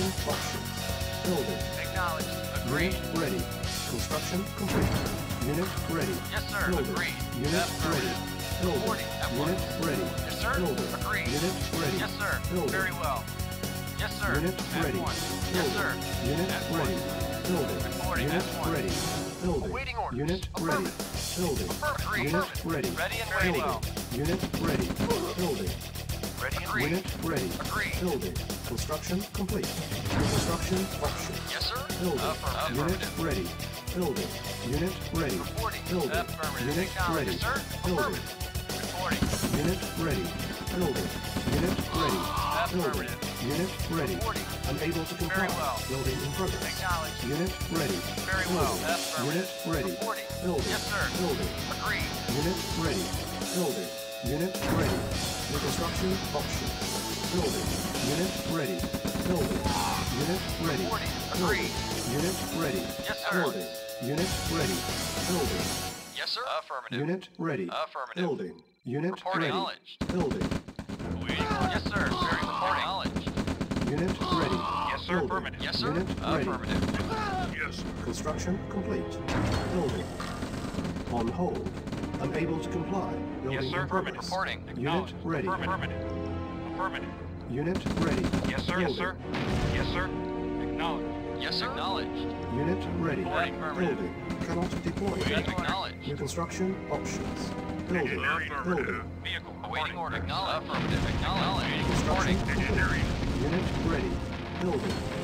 Construction options. Building. Acknowledged. Agreed. Unit ready. Construction complete. Unit ready. Yes, sir. Building. Agreed. Unit yes, ready. Building. Reporting. Unit ready. Yes, sir. Building. Agreed. Unit ready. Yes, sir. Building. Very well. Yes, sir. Unit At ready. once. Yes, sir. Unit At ready. Building. Reporting. Unit At once. ready. Building. Awaiting orders. Unit ready. Building. Unit ready. Ready and Building. waiting. Unit ready. Building. Ready and ready. Unit ready. Agreed. Building. Construction complete. Construction options. Yes, sir. Building. Affirmative. Unit Affirmative. ready. Building. Unit ready. Reporting. Building. Affirmative. Unit ready. Yes, sir. Building. Reporting. Unit ready. Building. Unit ready. Building. Affirmative. Unit ready. Reporting. Unable to comply. Very well. Building in progress. Acknowledged. Unit ready. Very well. Affirmative. Unit ready. Reporting. Building. Yes, sir. Building. Agreed. Unit ready. Building. Unit ready. Reconstruction options. Building. Unit ready. Building. Unit ready. Reporting. Building. Agreed. Unit ready. Yes, sir. Building. Unit ready. Building. Yes, sir. Affirmative. Unit ready. Affirmative. Building. Unit Reporting. ready. Acknowledged. Building. Yes, sir. Very reporting. Acknowledged. Unit ready. Yes, sir. Building. Affirmative. Yes, sir. Unit ready. Affirmative. Yes. Construction complete. Building. On hold. Unable to comply. Building Yes, sir. in. Reporting. Unit ready. Affirmative. Affirmative. Unit ready. Yes, sir. Building. Yes, sir. Yes, sir. Acknowledged. Yes, sir. Acknowledged. Unit ready. Reporting. Affirmative. Building. Cannot deploy. Acknowledged. New construction options. Building. Engineering. Building. Vehicle. Awaiting order. Acknowledged. Affirmative. Acknowledged. Construction Reporting. Unit ready. Building.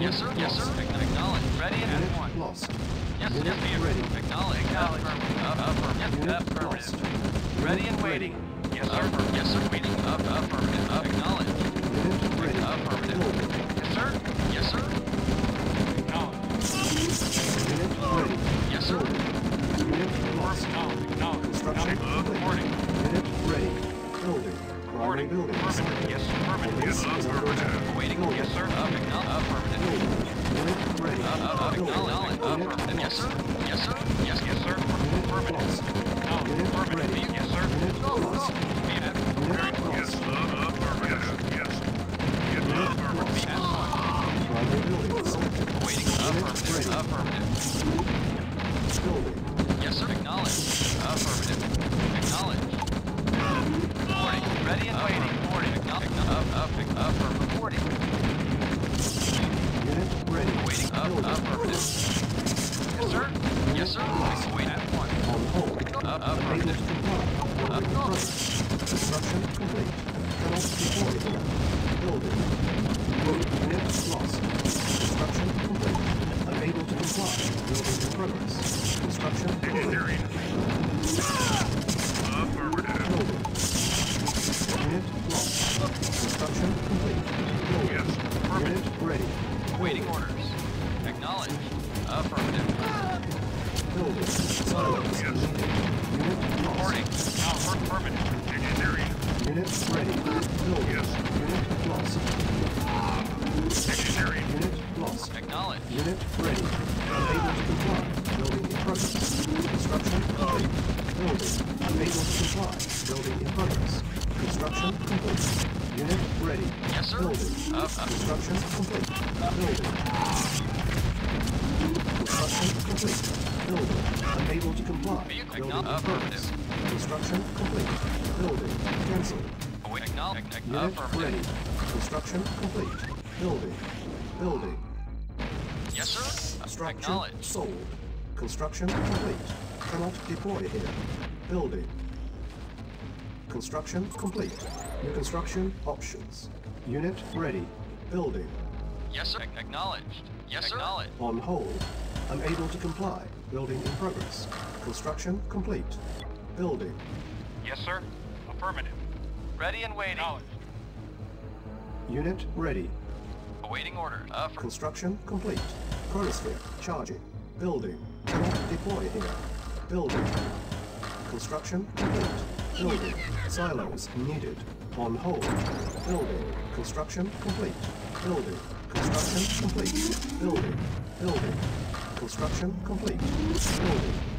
Yes, sir. Yes, sir. lost. Acknowledged. Ready and Unit one. lost. Yes, Unit yes, vehicle. ready. Acknowledged. Acknowledged. Affirmative. Unit Affirmative. lost. Ready and waiting. Yes, sir. Yes, sir. Waiting. Up. Affirmative. Up. Acknowledged. Unit ready. Affirmative. Building. Yes, sir. Yes, sir. Acknowledged. Unit ready. Yes, sir. Unit lost. Acknowledged. Construction complete. Reporting. Unit ready. Reporting. Affirmative. Yes, affirmative. This is. Waiting. Yes, sir. Up. Acknowledged. Affirmative. Unit ready. Up. Up. Up. Acknowledged. Unit Affirmative. Yes, sir. Yes, sir. Yes, yes, sir. Affirmative. Engineering. Unit ready. Building. Yes. Unit lost. Engineering. Unit lost. Acknowledged. Unit ready. Unable to comply. Building in progress. Construction complete. Building. Unable to comply. Building in progress. Construction complete. Unit ready. Yes, sir. Building. Up. Up. Construction complete. Building. Construction complete. Building. Unable to comply. Vehicle Building in progress. Construction complete. Building. Acknowledged. Unit ready. Construction complete. Building. Building. Yes, sir. Structure sold. Construction complete. Cannot deploy here. Building. Construction complete. New construction options. Unit ready. Building. Yes, sir. Acknowledged. Yes, sir. On hold. Unable to comply. Building in progress. Construction complete. Building. Yes, sir. Affirmative. Ready and waiting. Unit ready. Awaiting orders. Affirmative. Construction complete. Chronosphere charging. Building. Cannot deploy here. Building. Construction complete. Building. Silos needed. On hold. Building. Construction complete. Building. Construction complete. Building. Building. Construction complete. Building.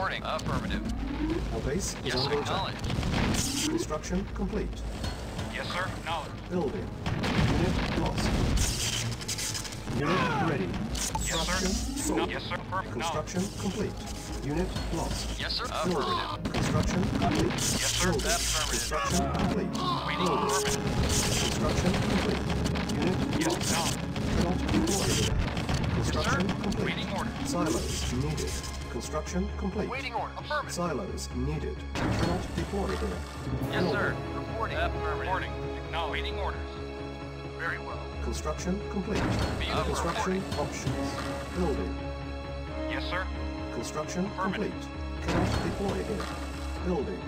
Reporting. Affirmative. Our base is Yes, under attack. Construction complete. Yes, sir. Acknowledged. Building. Unit lost. Unit ready. Construction Yes, sir. sold. Yes, sir. Affirmative. Construction complete. Unit lost. Yes, sir. Affirmative. Construction complete. Yes, sir. Building. Affirmative. Construction complete. Waiting. Building. Construction complete. Unit Yes, lost. acknowledged. Cannot deploy here. Yes, sir. Complete. Waiting order. Silos needed. Construction complete. Waiting order. Affirmative. Silos needed. Cannot deploy here. Yes, Building. sir. Reporting. Affirmative. Reporting. Acknowledged. Waiting orders. Very well. Construction complete. Vehicle Construction options. Building. Yes, sir. Construction complete. Cannot deploy here. Building.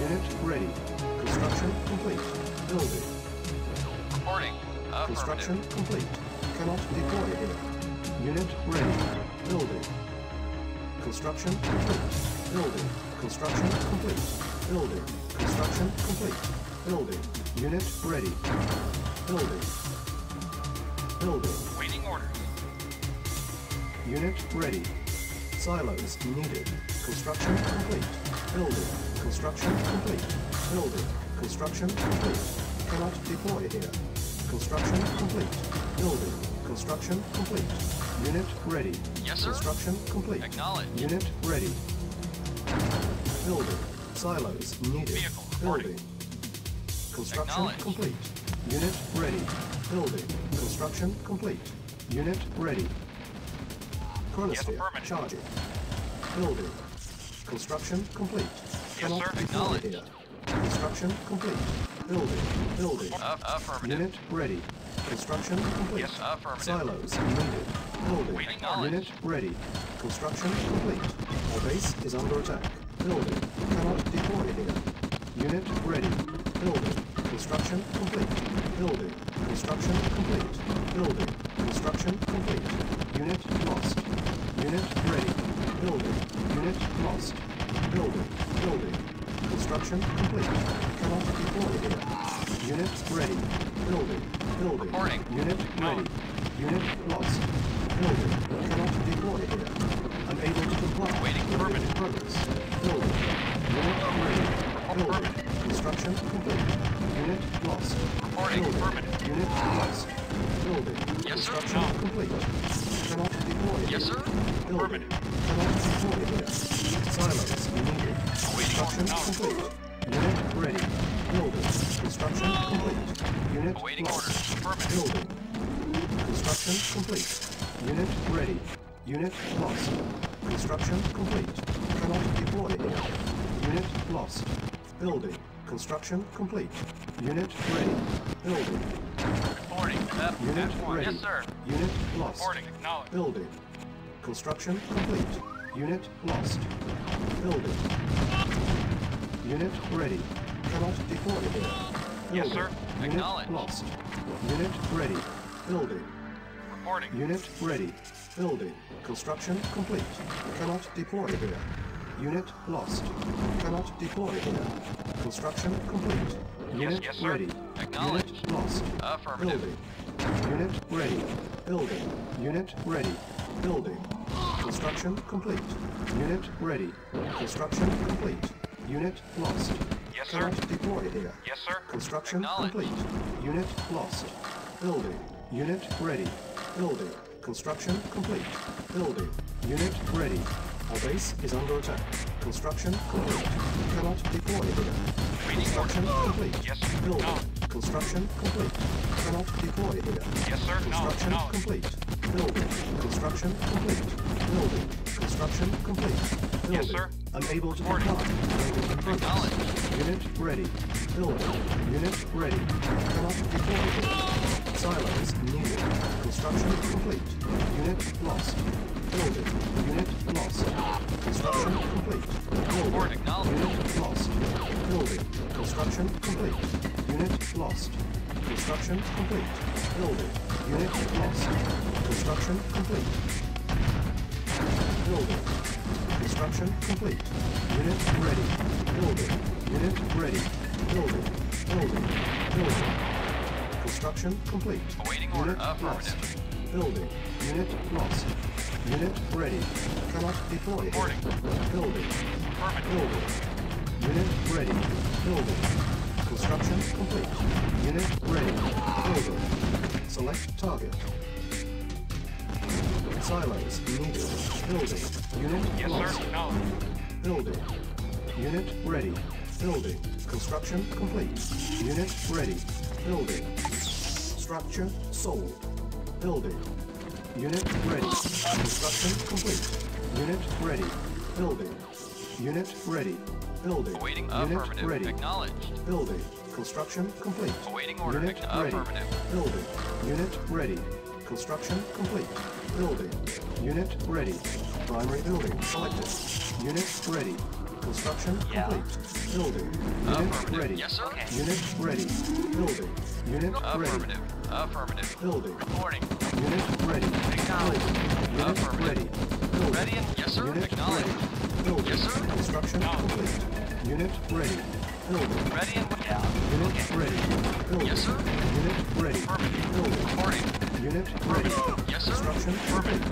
Unit ready. Construction complete. Building. Reporting. Construction complete. Cannot deploy here. Unit ready. Building. Construction complete. Building. Construction complete. Building. Construction complete. Building. Unit ready. Building. Building. Waiting orders. Unit ready. Silos needed. Construction complete. Building. Construction complete. Building. Construction complete. Cannot deploy here. Construction complete. Building. Construction complete. Unit ready. Yes, sir. Construction complete. Acknowledged. Unit ready. Building. Silos needed. Vehicle reporting. Building. Construction complete. Unit ready. Building. Construction complete. Unit ready. Chronosphere charging. Building. Construction complete. Cannot sir. Acknowledged. Construction complete. Building. Building. Aff- affirmative. Unit ready. Construction complete. Yes, Affirmative. Silos needed. Building. Waiting knowledge. Unit ready. Construction complete. Our base is under attack. Building. Cannot deploy here. Unit ready. Building. Construction complete. Building. Construction complete. Building. Construction complete. Unit lost. Unit ready. Building. Unit lost. Building. Building. Construction complete. Cannot deploy here. Unit ready. Building. Building. Reporting. Unit ready. Unit lost. Building. Cannot deploy here. Unable to comply. Waiting permit. Progress. Building. Unit ready. Building. Construction complete. Unit lost. Reporting. Building. Affirmative. Unit lost. Building. Yes, sir. Construction No. complete. Cannot deploy Yes, sir. Building. Cannot deploy here. Silos needed. Construction complete. Unit ready. Building. Construction complete. Unit Awaiting lost. orders. Affirmative. Building. Construction complete. Unit ready. Unit lost. Construction complete. Cannot deploy. Unit lost. Building. Construction complete. Unit ready. Building. Reporting. F- Unit F1. ready. Yes, sir. Unit lost. Reporting. Acknowledged. Building. Construction complete. Unit lost. Building. Unit ready. Cannot deploy here. Yes, sir. Unit Acknowledged. lost. Unit ready. Building. Reporting. Unit ready. Building. Construction complete. Cannot deploy here. Unit lost. Cannot deploy here. Construction complete. Unit yes, sir. ready. Acknowledged. Unit lost. Affirmative. Building. Unit ready. Building. Unit ready. Building. Construction complete. Unit ready. Construction complete. Unit lost. Yes, sir. Here. Yes, sir. Construction complete. Unit lost. Building. Unit ready. Building. Construction complete. Building. Unit ready. Our base is under attack. Construction complete. Cannot deploy. Construction complete. Yes, sir. Building. No. Construction complete. Cannot deploy. Yes, sir. Construction Acknowledged. complete. Building. Construction complete. Building. Construction complete. Building. Yes, sir. Unable to Reporting. comply. Unable to progress. Acknowledged. Unit ready. Building. Unit ready. Cannot deploy. Silos needed. Construction complete. Unit lost. Building. Unit lost. Construction complete. Building. Unit lost. Building. Construction complete. Unit lost. Construction complete. Building. Unit lost. Construction complete. Building. Construction complete. Unit ready. Building. Unit ready. Building. Building. Building. Construction complete. Awaiting order. Unit lost. Building. Unit lost. Unit ready. Cannot deploy. Reporting. Building. Affirmative. Building. Unit ready. Building. Construction complete. Unit ready. Building. Select target. Silos needed. Building. Unit Yes, lost. sir. Acknowledged. Building. Unit ready. Building. Construction complete. Unit ready. Building. Structure sold. Building. Unit ready. Construction complete. Unit ready. Building. Unit ready. Building. Awaiting. Unit Affirmative. ready. Acknowledged. Building. Construction complete. Awaiting order. Unit ready. Affirmative. Building. Unit ready. Construction complete. Building. Unit ready. Primary building selected. Unit ready. Construction Yeah. complete. Building. Unit ready. Yes, sir. Okay. Unit ready. Building. Unit ready. Affirmative. Building. Reporting. Unit ready. Acknowledged. Unit Affirmative. ready. Building. Ready and yes, sir. Unit Acknowledged. ready. Building. Yes, sir. Construction complete. Unit ready. Building. Ready and Yeah. Unit Okay. ready. Building. Yes, sir. Unit ready. Affirmative. Building. Reporting. Unit ready. Yes, sir. Construction complete.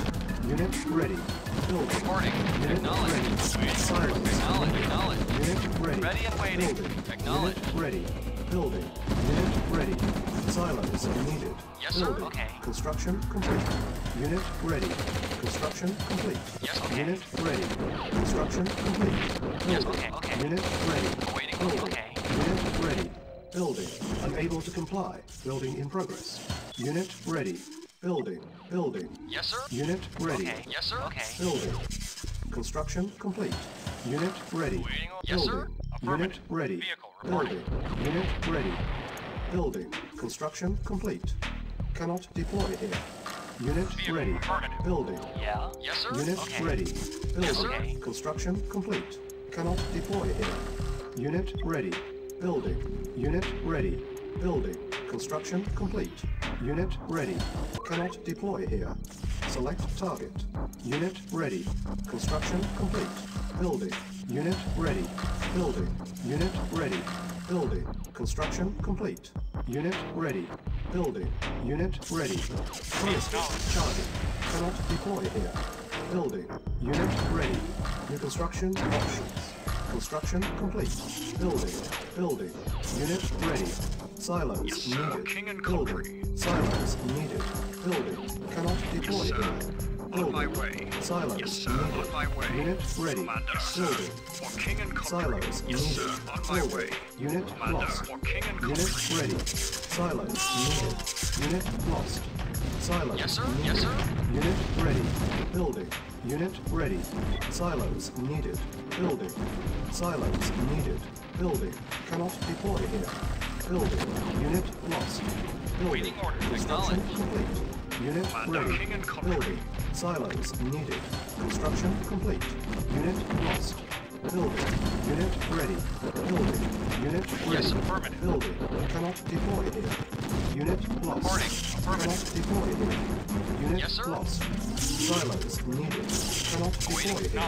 Unit ready. Building. Reporting. Unit Acknowledged. ready. Silence. Acknowledged. Acknowledged. Unit ready. Ready and waiting. Building. Acknowledged. Unit ready. Building. Unit ready. Silos needed. Yes, sir. Building. Okay. Construction complete. Unit ready. Construction complete. Yes, okay. Unit ready. Construction complete. Yes, Building. okay, okay. Unit ready. Awaiting. Building. Okay. Unit ready. Building. Unable to comply. Building in progress. Unit ready. Building. Building. Yes, sir. Unit ready. Okay. Yes, sir. Okay. Building. Construction complete. Unit ready. Waiting on- Yes, sir. Building. Unit ready. Vehicle Building. Unit ready. Building. Construction complete. Cannot deploy here. Unit Vehicle ready. affirmative. Building. Yeah. Yes, sir. Unit Okay. ready. Building. sir. Okay. Construction complete. Cannot deploy here. Unit ready. Building. Unit ready. Building. Construction complete. Unit ready. Cannot deploy here. Select target. Unit ready. Construction complete. Building. Unit ready. Building. Unit ready. Building. Construction complete. Unit ready. Building. Unit ready. Chronosphere charging. Cannot deploy here. Building. Unit ready. New construction options. Construction complete. Building. Building. Unit ready. Silos Yes, needed. King and Building. Silos needed. Building. Cannot deploy Yes, here. On my way. Silos Yes, sir. On my way. Unit ready. Commander. Building. For king and country. Silos Yes, sir. On my way. Unit Commander. lost. For king and Unit ready. Silos needed. Unit lost. Silos Yes, sir. needed. Yes, sir. Unit ready. Building. Unit ready. Silos needed. Building. Silos needed. Building. Cannot deploy here. Building. Unit lost. Building. Waiting order. Acknowledged. complete. Unit ready. King and. Building. Silos needed. Construction complete. Unit lost. Building. Unit ready. Building. Unit ready. Yes, affirmative. Building. Cannot deploy here. Unit lost. Reporting. Cannot deploy here. Unit Yes, sir. lost. Silos needed. Cannot deploy here.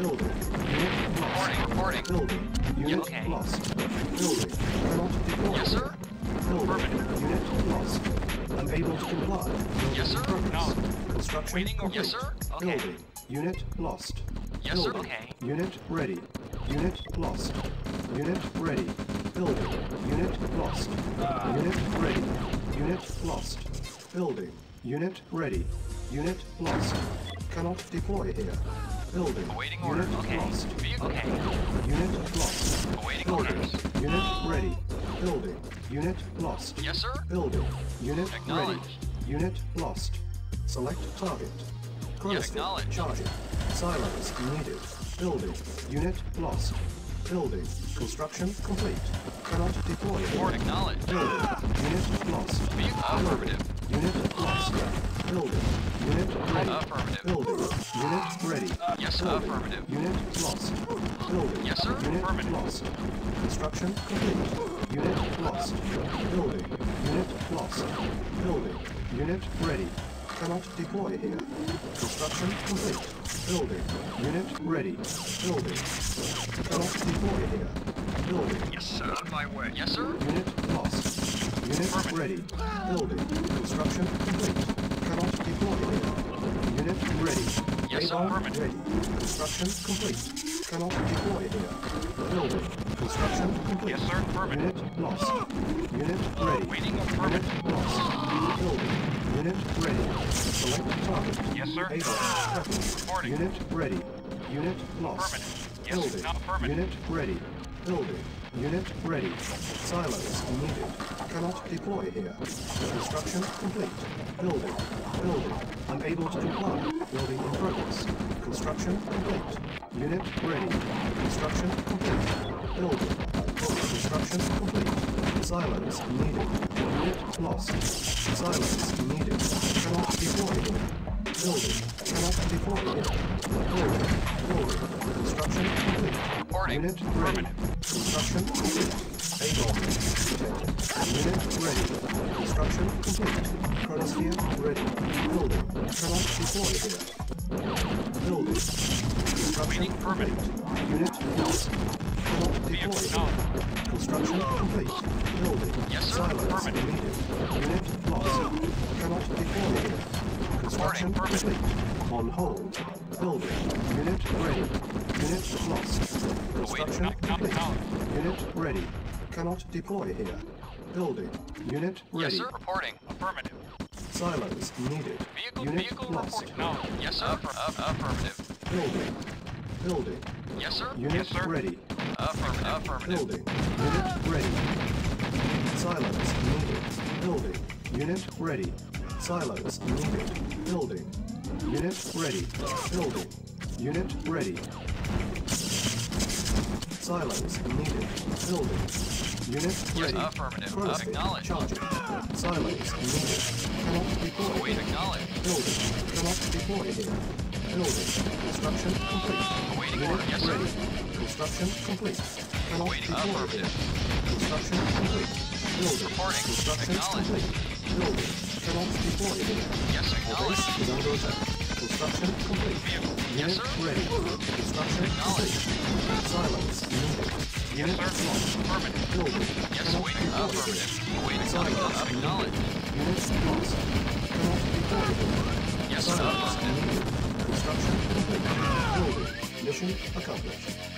Building. Unit lost. Reporting. Reporting. Building. Unit okay. lost. Building. Cannot deploy Yes, sir. Unable to comply. Yes, sir. progress. Construction Waiting complete. yes, sir. Okay. Building. Unit lost. Yes, sir. Building. Okay. Unit ready. Unit lost. Unit ready. Building. Unit lost. Unit ready. Unit lost. Building. Unit ready. Unit lost. Cannot deploy here. Building. Awaiting order. Unit Okay. lost. Vehicle. Okay. Unit lost. Awaiting Building. orders. Unit ready. Building. Unit lost. Yes, sir. Building. Unit ready. Unit lost. Select target. Chronosphere acknowledged. charging. Silos needed. Building. Unit lost. Building. Construction complete. Cannot deploy. Report acknowledged. Building. Unit lost. Vehicle. Affirmative. Unit lost. Building. Unit ready. Affirmative. Building. Unit ready. Uh, Yes, Building. affirmative. Unit lost. Building. Yes, sir. Unit Affirmative. lost. Construction complete. Unit lost. Building. Unit lost. Building. Unit ready. Cannot deploy here. Construction complete. Building. Unit ready. Building. Cannot deploy here. Building. Yes, sir. On my way. Yes, sir. Unit lost. Unit ready. Building. Construction complete. Cannot deploy here. Unit ready. Yes, sir. Affirmative. ready. Construction complete. Cannot deploy here. Building. Construction complete. Yes, sir. Affirmative. Unit lost. Unit ready. Waiting affirmative. Unit lost. Building. Unit ready. Select target. Yes, sir. Reporting. Unit ready. Unit lost. Affirmative. Yes, Building. not affirmative. Unit ready. Building. Unit ready. Silos needed. Cannot deploy here. Construction complete. Building. Building. Unable to comply. Building in progress. Construction complete. Unit ready. Construction complete. Building. Construction complete. Silos needed. Unit lost. Silos needed. Cannot deploy here. Building. Cannot deploy here. Building. Building. Construction complete. Unit ready. Construction complete. Detected. Unit ready. Construction complete. Chronosphere ready. Building. Cannot deploy here. Building. Construction permit. Unit lost. Cannot deploy Vehicle Construction complete. Building. Yes, sir. Affirmative. needed. Unit lost. Cannot deploy here. Construction complete. On hold. Building. Unit ready. Unit lost. Construction complete. Unit ready. Cannot deploy here. Building. Unit ready. Yes, sir. Reporting. Affirmative. Silos needed. Vehicle, Unit vehicle lost. report. No. Yes, sir. Affir- aff- affirmative. Building. Building. Yes, sir. Unit yes, sir. ready. Affirmative. Affirmative. Building. Unit ready. Silos needed. Building. Unit ready. Silos needed. Building. Unit ready. Building. Unit ready. Silos needed. Building. Unit Yes, ready. affirmative. Chronosphere Acknowledged. Charging. Silos needed. Cannot deploy. Await acknowledged. Building. Cannot deploy here. Building. Construction complete. Awaiting Unit order. Yes, sir. ready. Construction complete. Cannot Awaiting deploy affirmative. Construction complete. Building. Reporting. Construction Acknowledged. complete. Building. Cannot deploy here. Yes, Our base is under attack. Construction complete. Vehicle. Unit Yes, sir. ready. Construction Acknowledged. complete. Needed. Yes, Unit sir. lost. Affirmative. Building. Yes, Cannot awaiting. Affirmative. Awaiting. Acknowledged. Unit lost. Cannot deploy here. Yes, sir. Silos needed. Construction complete. Building. Mission accomplished.